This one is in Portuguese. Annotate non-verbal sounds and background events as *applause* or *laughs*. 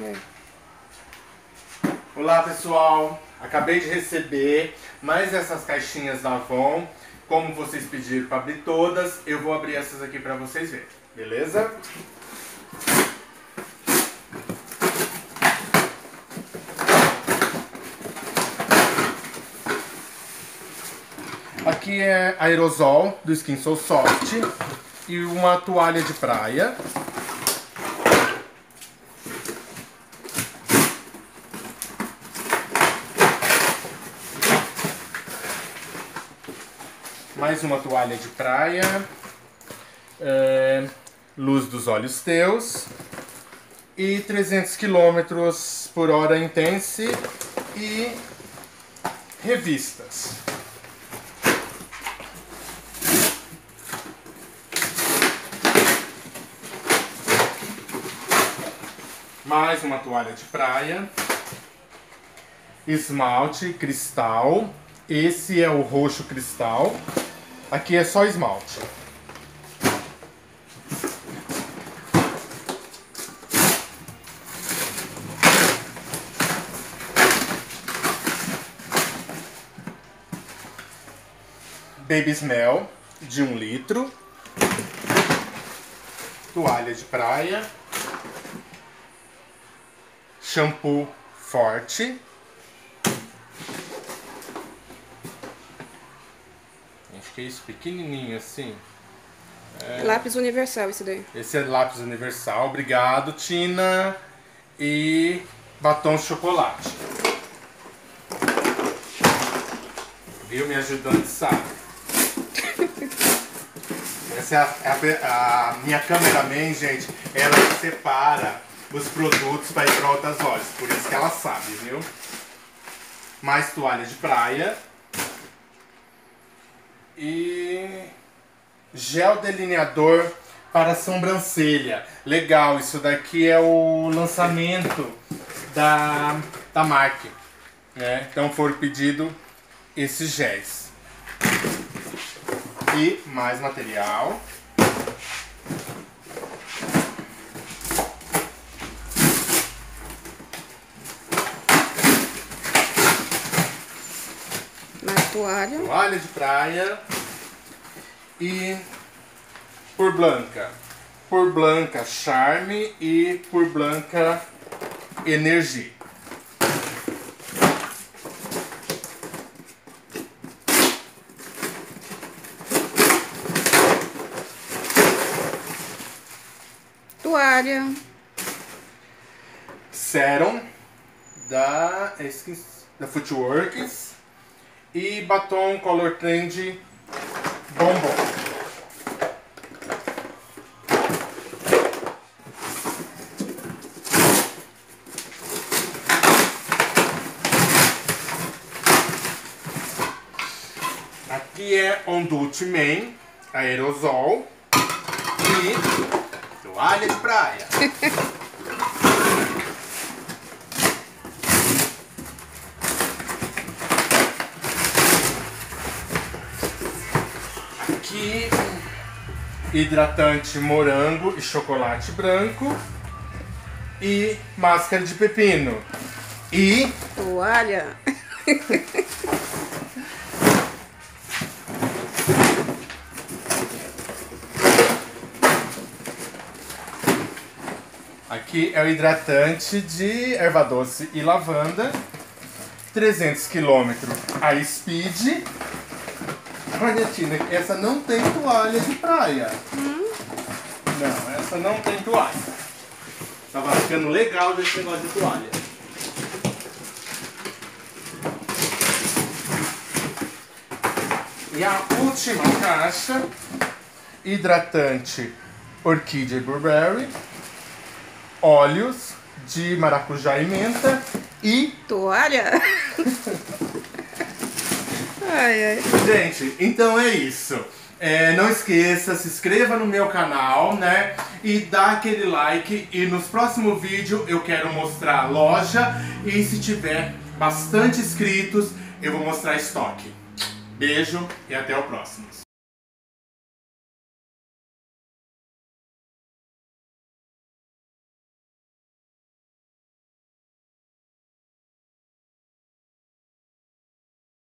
É. Olá pessoal, acabei de receber mais essas caixinhas da Avon. Como vocês pediram para abrir todas, eu vou abrir essas aqui para vocês verem, beleza? Aqui é aerosol do Skin So Soft e uma toalha de praia. Mais uma toalha de praia, é, luz dos olhos teus e 300 km por hora intense e revistas. Mais uma toalha de praia, esmalte cristal, esse é o roxo cristal. Aqui é só esmalte. Baby Smell de um litro. Toalha de praia. Shampoo forte. Que é isso, pequenininho assim. É... Lápis universal esse daí. Esse é lápis universal, obrigado Tina. E batom chocolate. Viu? Me ajudando, sabe? *laughs* Essa é a, é a, a minha cameraman, gente. Ela separa os produtos para ir para outras lojas. Por isso que ela sabe, viu? Mais toalha de praia e gel delineador para sobrancelha. Legal, isso daqui é o lançamento da, da marca. Né? Então foram pedido esses géis. E mais material. toalha. Toalha de praia. E por Blanca. Por Blanca Charme e por Blanca Energia. Toalha. Serum da, da Footworks e batom Color Trend Bombom. Aqui é Ondute Man, aerosol e toalha de praia. aqui hidratante morango e chocolate branco e máscara de pepino. E toalha. *laughs* Aqui é o hidratante de erva doce e lavanda, 300 km a speed Olha, Tina, essa não tem toalha de praia. Hum? Não, essa não tem toalha. Tava ficando legal desse negócio de toalha. E a última caixa, hidratante Orquídea Burberry, óleos de maracujá e menta e... Toalha? *laughs* Ai, ai. Gente, então é isso. É, não esqueça, se inscreva no meu canal, né? E dá aquele like. E nos próximos vídeos eu quero mostrar a loja. E se tiver bastante inscritos, eu vou mostrar estoque. Beijo e até o próximo.